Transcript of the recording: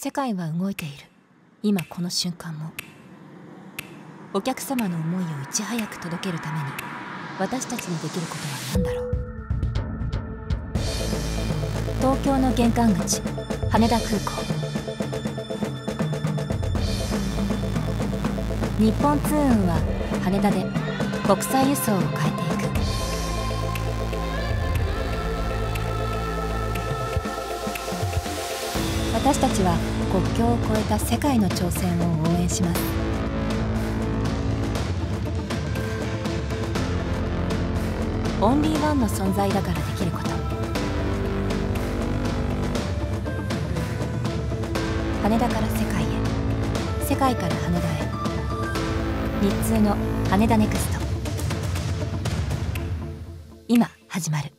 世界は動いている。今この瞬間も。お客様の思いをいち早く届けるために私たちにできることは何だろう。東京の玄関口羽田空港。日本通運は羽田で国際輸送を変えていく。私たちは国境を越えた世界の挑戦を応援します。オンリーワンの存在だからできること。羽田から世界へ。世界から羽田へ。日通の羽田ネクスト。今始まる。